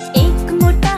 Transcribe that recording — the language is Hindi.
एक मोटा